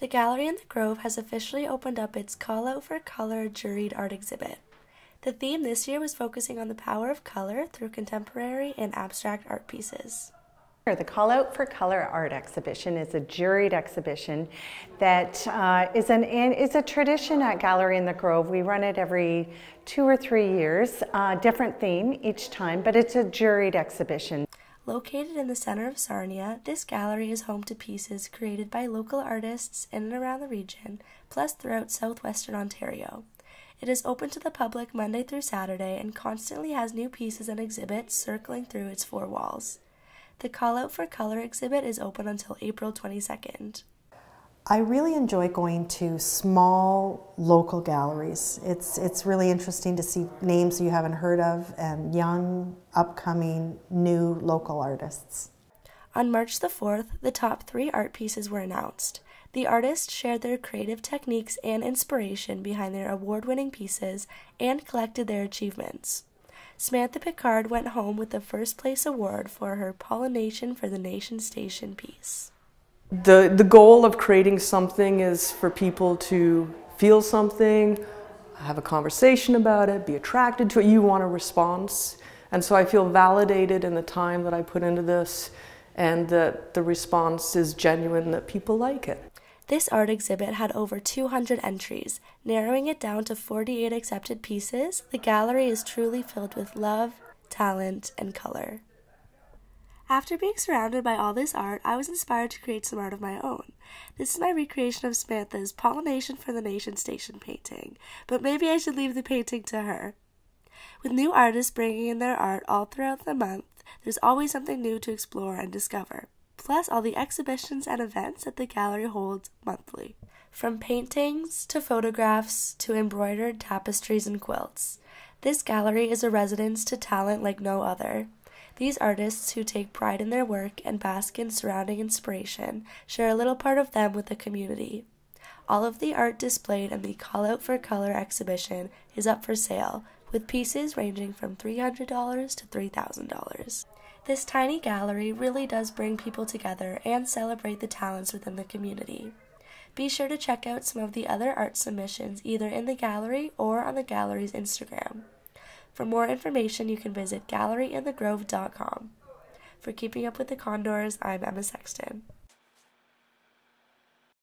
The gallery in the Grove has officially opened up its Call Out for Color juried art exhibit. The theme this year was focusing on the power of color through contemporary and abstract art pieces. The Call Out for Color art exhibition is a juried exhibition that uh, is an is a tradition at Gallery in the Grove. We run it every two or three years, uh, different theme each time, but it's a juried exhibition. Located in the center of Sarnia, this gallery is home to pieces created by local artists in and around the region, plus throughout southwestern Ontario. It is open to the public Monday through Saturday and constantly has new pieces and exhibits circling through its four walls. The Call Out for Color exhibit is open until April 22nd. I really enjoy going to small local galleries. It's, it's really interesting to see names you haven't heard of and young, upcoming, new local artists. On March the 4th, the top three art pieces were announced. The artists shared their creative techniques and inspiration behind their award winning pieces and collected their achievements. Samantha Picard went home with the first place award for her Pollination for the Nation Station piece the, the goal of creating something is for people to feel something, have a conversation about it, be attracted to it. You want a response. And so I feel validated in the time that I put into this and that the response is genuine, that people like it. This art exhibit had over 200 entries. Narrowing it down to 48 accepted pieces, the gallery is truly filled with love, talent, and color. After being surrounded by all this art, I was inspired to create some art of my own. This is my recreation of Samantha's Pollination for the Nation Station painting, but maybe I should leave the painting to her. With new artists bringing in their art all throughout the month, there's always something new to explore and discover, plus all the exhibitions and events that the gallery holds monthly. From paintings to photographs to embroidered tapestries and quilts, this gallery is a residence to talent like no other. These artists, who take pride in their work and bask in surrounding inspiration, share a little part of them with the community. All of the art displayed in the Call Out for Color exhibition is up for sale, with pieces ranging from $300 to $3,000. This tiny gallery really does bring people together and celebrate the talents within the community. Be sure to check out some of the other art submissions either in the gallery or on the gallery's Instagram. For more information, you can visit galleryinthegrove.com. For Keeping Up with the Condors, I'm Emma Sexton.